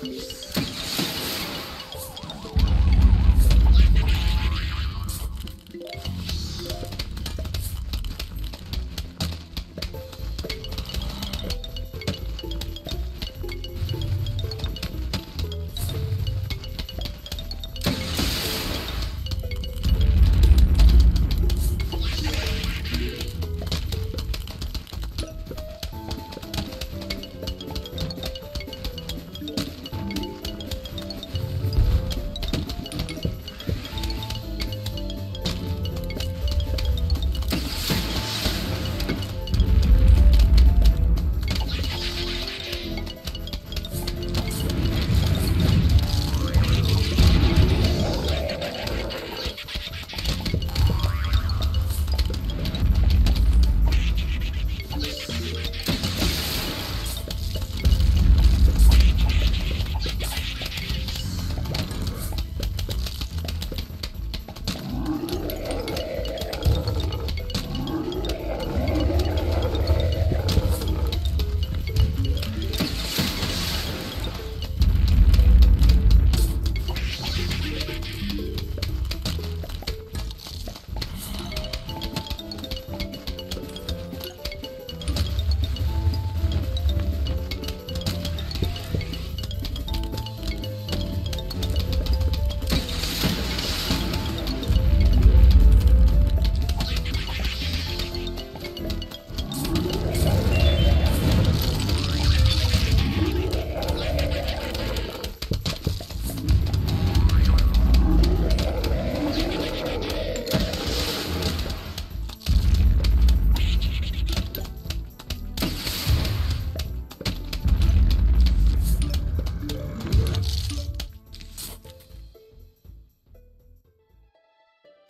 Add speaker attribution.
Speaker 1: Peace.